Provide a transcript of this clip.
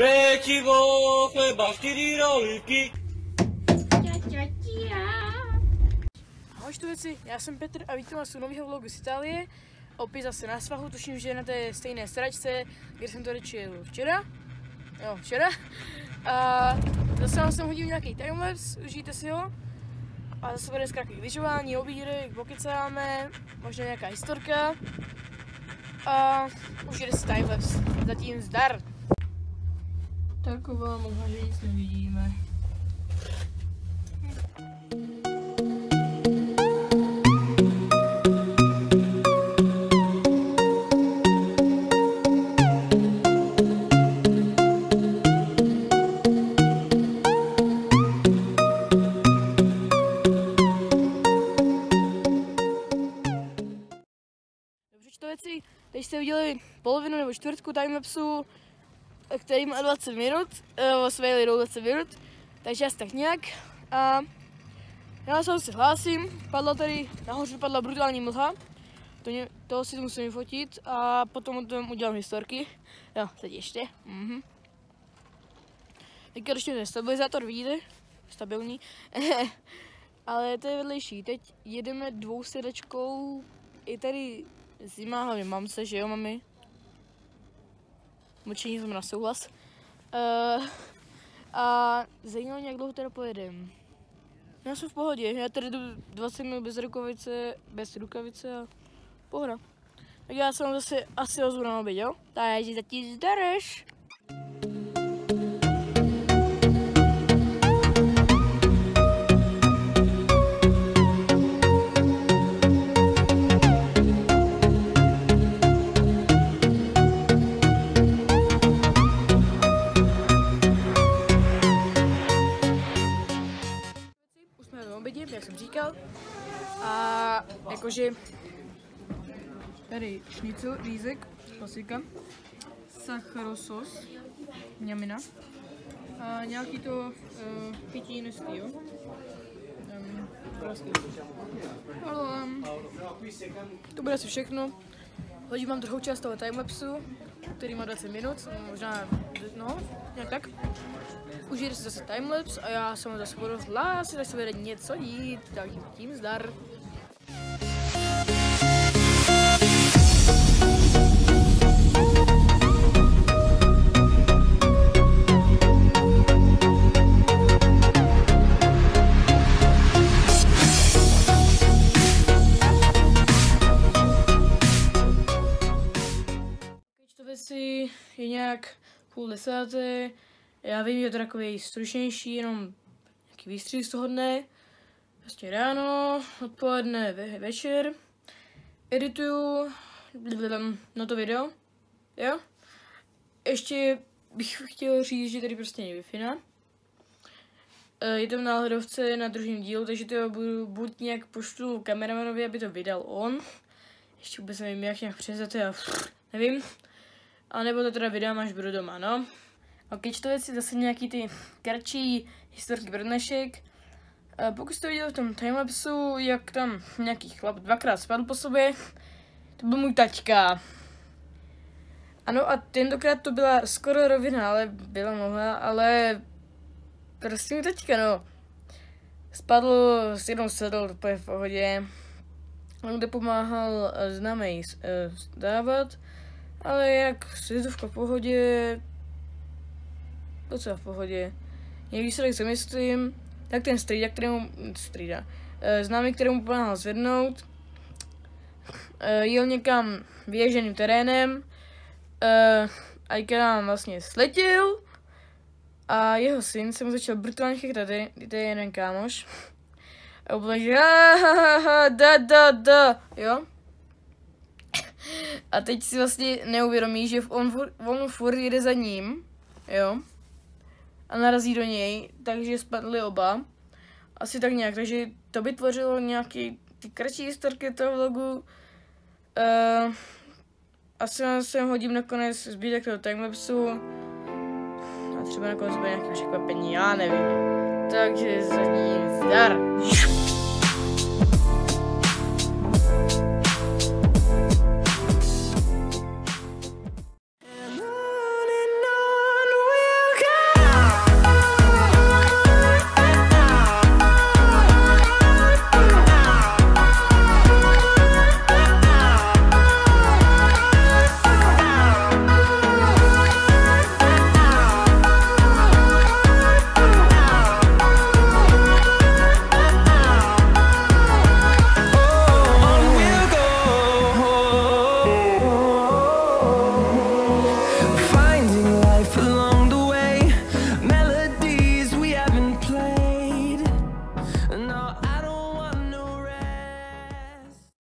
Pečivo, chleba, čtyři rolíky. Ahoj študeci, já jsem Petr a vítám vás u nového vlogu z Itálie. Opět zase na svahu, tuším, že na té stejné stračce, kde jsem to řečil včera. Jo, včera. A zase vám sem hodím nějaký timelapse, užijte si ho. A zase bude dneska lyžování, obídek, pokecáme, možná nějaká historka. A užijte si timelapse. Zatím zdar! Taková možná, že nic nevidíme. Dobře teď jste viděli polovinu nebo čtvrtku timelapsu, který má 20 minut, o své 20 minut, takže asi tak nějak. A já se se hlásím, padla tady, nahoře padla brutální mlha, to, mě, to si musím vyfotit a potom o tom udělám historky. Jo, teď ještě. Mhm. Teďka ještě ten stabilizátor vidíte, stabilní, ale to je vedlejší. Teď jedeme dvou sedačkou, je tady zima, hlavně mamce, že jo mami? Mlčení znamená souhlas. Uh, a zajímavé, jak dlouho teda pojedem. Já jsem v pohodě, já tady jdu 20 minut bez rukavice, bez rukavice a pohoda. Tak já jsem zase asi ozvu na oběd, jo? Takže zatím zdareš. Jakože tady šnicl, rýzek, klasika, sacharosos, mňamina. A nějaký to uh, pití nestý, jo? Um, prostě. Ale to bude asi všechno. Hodím vám druhou část toho timelapsu, který má 20 minut, no, možná, no, nějak tak. Užijte si zase timelapse a já se vám zase budu hlásit, až se bude něco dít, takže tím zdar. Nějak půl desáté, já vím, že je to takový stručnější, jenom nějaký výstřih z toho dne. Prostě ráno, odpoledne, ve, večer. Edituju na to video, jo. Ještě bych chtěl říct, že tady prostě není wi Je to v náhledovce na druhém dílu, takže to budu buď nějak pošlu kameramanovi, aby to vydal on. Ještě vůbec nevím, jak nějak přes já nevím. A nebo to teda vydám, až budu doma, no. Ok, to věci zase nějaký ty kratší historky pro dnešek. Uh, pokud jste viděli v tom timelapsu, jak tam nějaký chlap dvakrát spadl po sobě, to byl můj taťka. Ano a tentokrát to byla skoro rovina, ale byla mohla, ale prostě můj taťka, no. Spadl, s jednou sedl, to je v pohodě. On kde pomáhal známej uh, dávat, ale jak světovka v pohodě, docela v pohodě. Jak výsledek si myslím, tak ten strýda, kterému, strýda, známý, kterému pomáhal zvednout, jel někam vyježeným terénem, a i nám vlastně sletěl a jeho syn se mu začal brutálně chytat, to je jeden kámoš. A úplně, že da, da, da, jo. A teď si vlastně neuvědomí, že on, on furt jede za ním, jo a narazí do něj, takže spadli oba. Asi tak nějak, takže to by tvořilo nějaký ty kratší historky toho vlogu. Uh, asi sem hodím nakonec zbytek toho timelapsu. A třeba nakonec bude nějaké překvapení, já nevím. Takže za ní zdar.